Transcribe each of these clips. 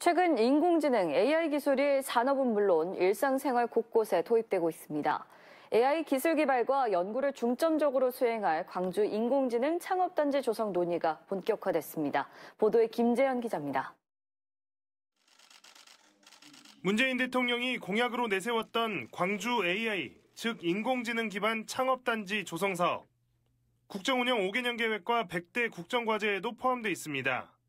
최근 인공지능 AI 기술이 산업은 물론 일상생활 곳곳에 도입되고 있습니다. AI 기술 개발과 연구를 중점적으로 수행할 광주 인공지능 창업단지 조성 논의가 본격화됐습니다. 보도에 김재현 기자입니다. 문재인 대통령이 공약으로 내세웠던 광주 AI, 즉 인공지능 기반 창업단지 조성 사업. 국정운영 5개년 계획과 100대 국정과제에도 포함되어 있습니다.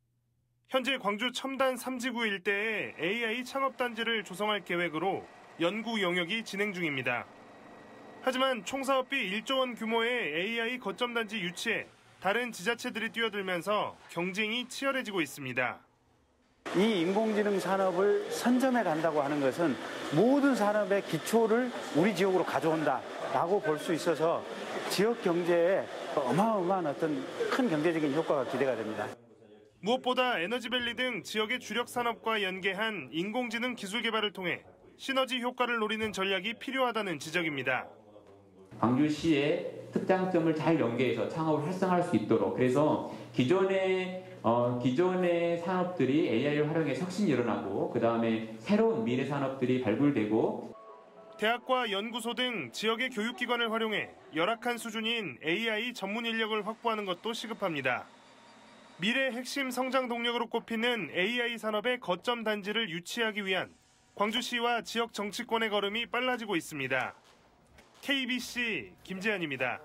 현재 광주 첨단 3지구 일대에 AI 창업단지를 조성할 계획으로 연구 영역이 진행 중입니다. 하지만 총사업비 1조 원 규모의 AI 거점단지 유치에 다른 지자체들이 뛰어들면서 경쟁이 치열해지고 있습니다. 이 인공지능 산업을 선점해 간다고 하는 것은 모든 산업의 기초를 우리 지역으로 가져온다라고 볼 수 있어서 지역 경제에 어마어마한 어떤 큰 경제적인 효과가 기대가 됩니다. 무엇보다 에너지밸리 등 지역의 주력 산업과 연계한 인공지능 기술 개발을 통해 시너지 효과를 노리는 전략이 필요하다는 지적입니다. 광주시의 특장점을 잘 연계해서 창업을 활성화할 수 있도록 그래서 기존의 어, 기존의 산업들이 AI를 활용해 혁신이 일어나고 그 다음에 새로운 미래 산업들이 발굴되고 대학과 연구소 등 지역의 교육기관을 활용해 열악한 수준인 AI 전문 인력을 확보하는 것도 시급합니다. 미래 핵심 성장 동력으로 꼽히는 AI 산업의 거점 단지를 유치하기 위한 광주시와 지역 정치권의 걸음이 빨라지고 있습니다. KBC 김재현입니다.